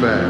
moves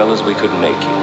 well as we could make you.